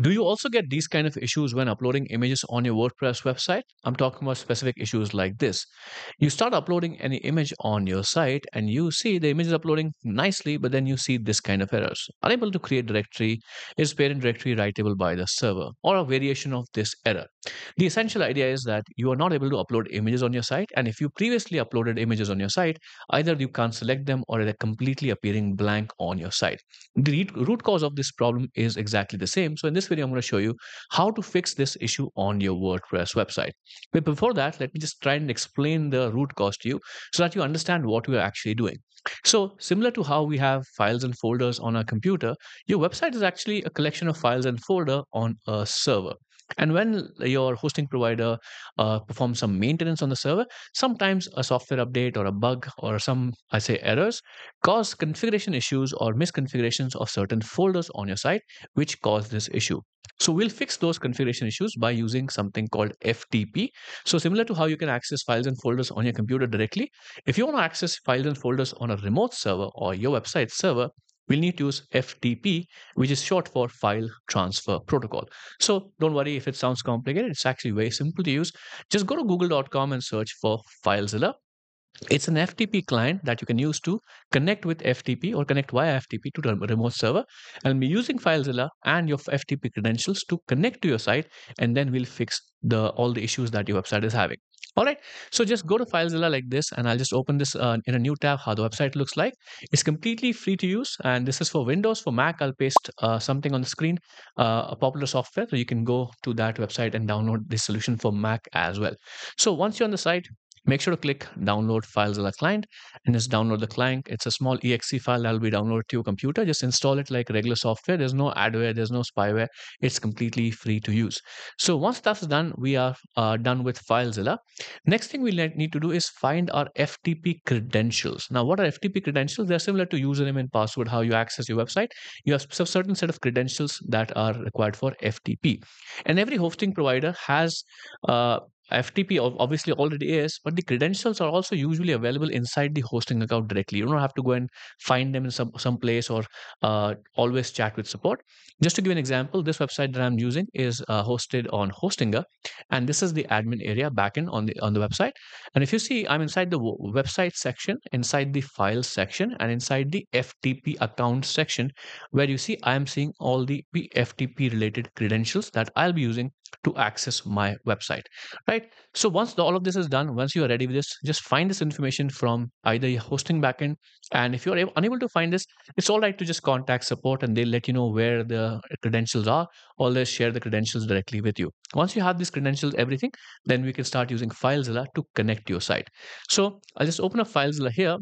Do you also get these kind of issues when uploading images on your WordPress website? I'm talking about specific issues like this. You start uploading any image on your site and you see the image is uploading nicely, but then you see this kind of errors. Unable to create directory, is parent directory writable by the server, or a variation of this error. The essential idea is that you are not able to upload images on your site, and if you previously uploaded images on your site, either you can't select them or they're completely appearing blank on your site. The root cause of this problem is exactly the same. So in this video, I'm going to show you how to fix this issue on your WordPress website. But before that, let me just try and explain the root cause to you so that you understand what we are actually doing. So similar to how we have files and folders on our computer, your website is actually a collection of files and folder on a server. And when your hosting provider uh, performs some maintenance on the server, sometimes a software update or a bug or some, I say, errors cause configuration issues or misconfigurations of certain folders on your site, which cause this issue. So we'll fix those configuration issues by using something called FTP. So similar to how you can access files and folders on your computer directly, if you want to access files and folders on a remote server or your website server, we'll need to use FTP, which is short for File Transfer Protocol. So don't worry if it sounds complicated. It's actually very simple to use. Just go to google.com and search for FileZilla. It's an FTP client that you can use to connect with FTP or connect via FTP to the remote server. And be using FileZilla and your FTP credentials to connect to your site, and then we'll fix the all the issues that your website is having. All right, so just go to FileZilla like this, and I'll just open this uh, in a new tab, how the website looks like. It's completely free to use, and this is for Windows. For Mac, I'll paste uh, something on the screen, uh, a popular software, so you can go to that website and download this solution for Mac as well. So once you're on the site, make sure to click download FileZilla client and just download the client. It's a small exe file that will be downloaded to your computer. Just install it like regular software. There's no adware, there's no spyware. It's completely free to use. So once that's done, we are uh, done with FileZilla. Next thing we need to do is find our FTP credentials. Now, what are FTP credentials? They're similar to username and password, how you access your website. You have a certain set of credentials that are required for FTP. And every hosting provider has uh, FTP obviously already is, but the credentials are also usually available inside the hosting account directly. You don't have to go and find them in some, some place or uh, always chat with support. Just to give an example, this website that I'm using is uh, hosted on Hostinger, and this is the admin area backend on the on the website. And if you see, I'm inside the website section, inside the files section, and inside the FTP account section, where you see I am seeing all the FTP related credentials that I'll be using to access my website right? So once the, all of this is done once you are ready with this just find this information from either your hosting backend and if you're unable to find this it's all right to just contact support and they'll let you know where the credentials are or they'll share the credentials directly with you. Once you have these credentials everything then we can start using filezilla to connect your site. So i'll just open up filezilla here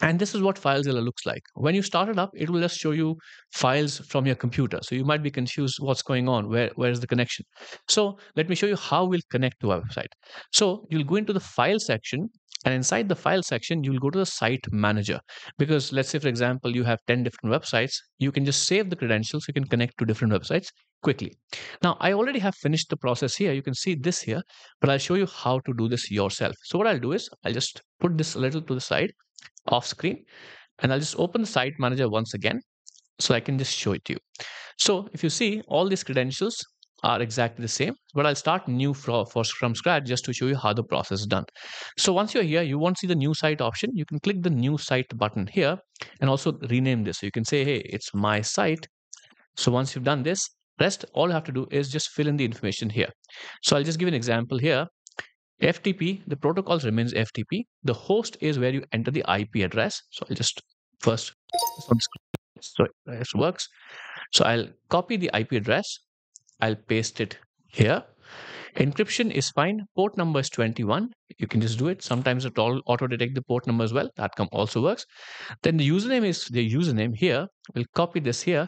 and this is what FileZilla looks like. When you start it up, it will just show you files from your computer. So you might be confused what's going on, where, where is the connection? So let me show you how we'll connect to our website. So you'll go into the file section and inside the file section, you'll go to the site manager because let's say, for example, you have 10 different websites. You can just save the credentials. You can connect to different websites quickly. Now, I already have finished the process here. You can see this here, but I'll show you how to do this yourself. So what I'll do is I'll just put this a little to the side off screen and I'll just open the site manager once again so I can just show it to you. So if you see all these credentials are exactly the same, but I'll start new for, for, from scratch just to show you how the process is done. So once you're here, you won't see the new site option. You can click the new site button here and also rename this. So you can say, hey, it's my site. So once you've done this, rest all you have to do is just fill in the information here. So I'll just give an example here. FTP, the protocols remains FTP. The host is where you enter the IP address. So I'll just first, so it works. So I'll copy the IP address. I'll paste it here. Encryption is fine. Port number is 21. You can just do it. Sometimes it all auto detect the port number as well. That come also works. Then the username is the username here. We'll copy this here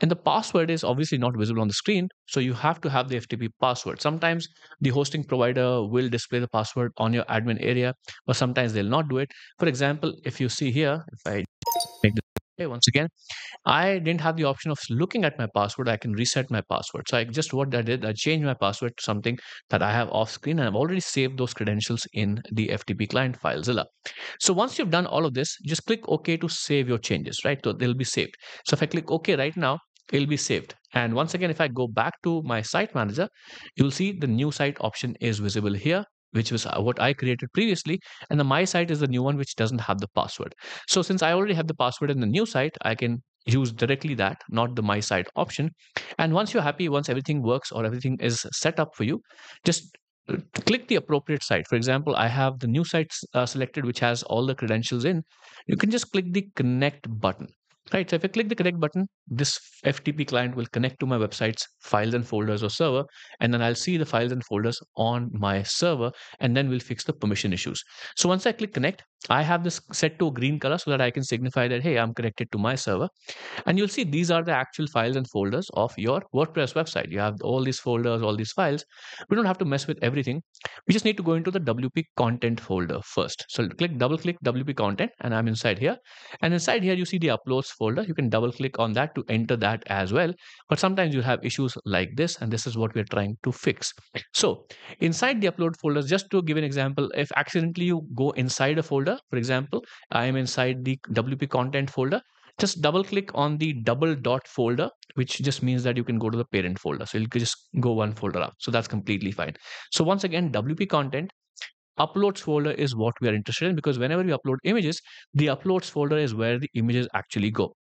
and the password is obviously not visible on the screen. So you have to have the FTP password. Sometimes the hosting provider will display the password on your admin area, but sometimes they'll not do it. For example, if you see here, if I make this once again, I didn't have the option of looking at my password. I can reset my password. So I just what I did, I changed my password to something that I have off screen and I've already saved those credentials in the FTP client FileZilla. So once you've done all of this, just click OK to save your changes, right? So they'll be saved. So if I click OK right now, it'll be saved. And once again, if I go back to my site manager, you'll see the new site option is visible here which was uh, what I created previously. And the my site is the new one, which doesn't have the password. So since I already have the password in the new site, I can use directly that, not the my site option. And once you're happy, once everything works or everything is set up for you, just uh, click the appropriate site. For example, I have the new site uh, selected, which has all the credentials in. You can just click the connect button. Right, so if I click the connect button, this FTP client will connect to my website's files and folders or server, and then I'll see the files and folders on my server, and then we'll fix the permission issues. So once I click connect, I have this set to a green color so that I can signify that, hey, I'm connected to my server. And you'll see these are the actual files and folders of your WordPress website. You have all these folders, all these files. We don't have to mess with everything. We just need to go into the WP content folder first. So click double click WP content, and I'm inside here. And inside here, you see the uploads folder. You can double click on that to enter that as well. But sometimes you have issues like this, and this is what we're trying to fix. So inside the upload folders, just to give an example, if accidentally you go inside a folder, for example, I am inside the WP content folder, just double click on the double dot folder, which just means that you can go to the parent folder. So you just go one folder up. So that's completely fine. So once again, WP content uploads folder is what we are interested in because whenever we upload images, the uploads folder is where the images actually go.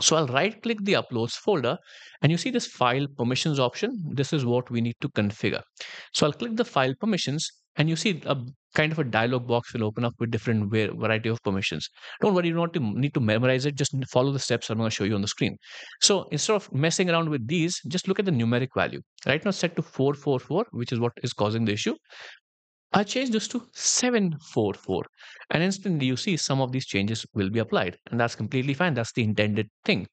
So I'll right click the uploads folder and you see this file permissions option. This is what we need to configure. So I'll click the file permissions and you see a kind of a dialog box will open up with different variety of permissions. Don't worry, you don't need to memorize it. Just follow the steps I'm going to show you on the screen. So instead of messing around with these, just look at the numeric value. Right now set to 444, which is what is causing the issue. I change this to 744 and instantly you see some of these changes will be applied and that's completely fine. That's the intended thing.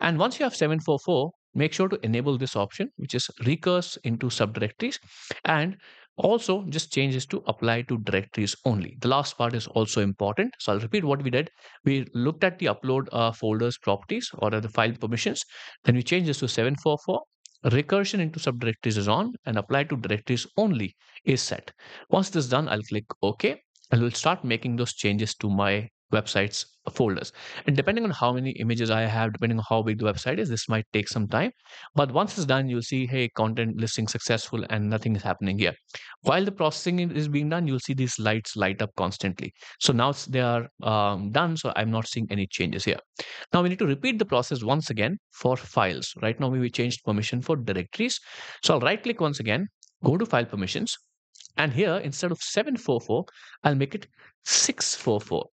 And once you have 744, make sure to enable this option, which is recurse into subdirectories and also just change this to apply to directories only. The last part is also important. So I'll repeat what we did. We looked at the upload uh, folders properties or the file permissions. Then we changed this to 744 recursion into subdirectories is on and apply to directories only is set. Once this is done, I'll click OK and we'll start making those changes to my website's folders. And depending on how many images I have, depending on how big the website is, this might take some time. But once it's done, you'll see, hey, content listing successful and nothing is happening here. While the processing is being done, you'll see these lights light up constantly. So now they are um, done. So I'm not seeing any changes here. Now we need to repeat the process once again for files. Right now we changed permission for directories. So I'll right click once again, go to file permissions. And here, instead of 744, I'll make it 644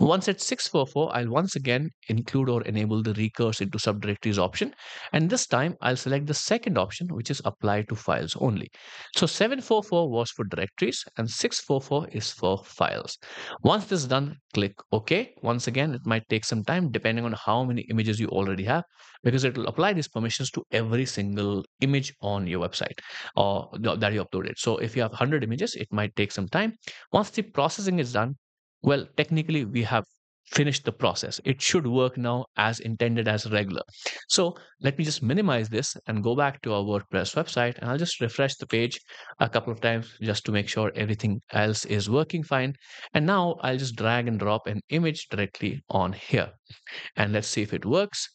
once at 644, I'll once again include or enable the recurse into subdirectories option. And this time I'll select the second option, which is apply to files only. So 744 was for directories and 644 is for files. Once this is done, click OK. Once again, it might take some time depending on how many images you already have because it will apply these permissions to every single image on your website or that you uploaded. So if you have 100 images, it might take some time. Once the processing is done, well, technically, we have finished the process. It should work now as intended as regular. So let me just minimize this and go back to our WordPress website and I'll just refresh the page a couple of times just to make sure everything else is working fine. And now I'll just drag and drop an image directly on here. And let's see if it works.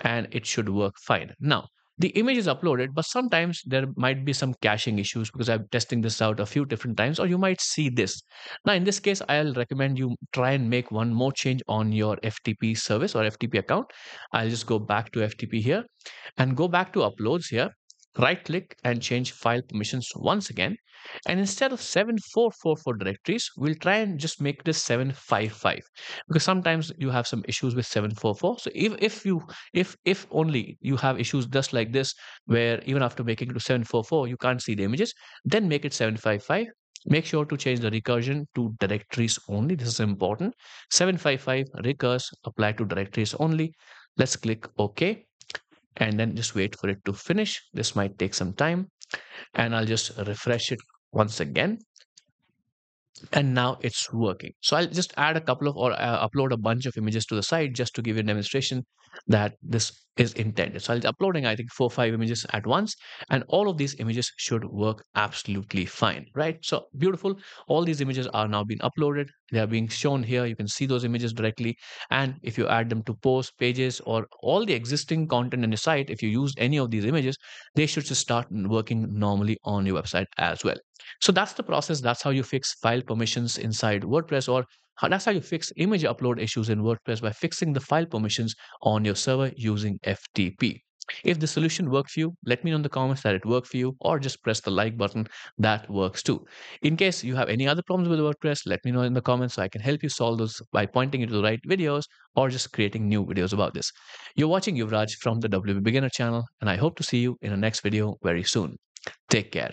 And it should work fine. Now, the image is uploaded, but sometimes there might be some caching issues because I'm testing this out a few different times, or you might see this. Now, in this case, I'll recommend you try and make one more change on your FTP service or FTP account. I'll just go back to FTP here and go back to uploads here right click and change file permissions once again. And instead of 7444 directories we'll try and just make this 755 because sometimes you have some issues with 744 so if, if you if if only you have issues just like this where even after making it to 744 you can't see the images then make it 755 make sure to change the recursion to directories only. This is important. 755 recurse apply to directories only. Let's click ok and then just wait for it to finish. This might take some time and I'll just refresh it once again. And now it's working. So I'll just add a couple of or uh, upload a bunch of images to the site just to give you a demonstration that this is intended. So I'll be uploading, I think, four or five images at once, and all of these images should work absolutely fine, right? So beautiful. All these images are now being uploaded. They are being shown here. You can see those images directly. And if you add them to posts, pages, or all the existing content in your site, if you used any of these images, they should just start working normally on your website as well. So that's the process. That's how you fix file permissions inside WordPress or that's how you fix image upload issues in WordPress by fixing the file permissions on your server using FTP. If the solution worked for you, let me know in the comments that it worked for you, or just press the like button. That works too. In case you have any other problems with WordPress, let me know in the comments so I can help you solve those by pointing you to the right videos or just creating new videos about this. You're watching Yuvraj from the WP Beginner channel, and I hope to see you in the next video very soon. Take care.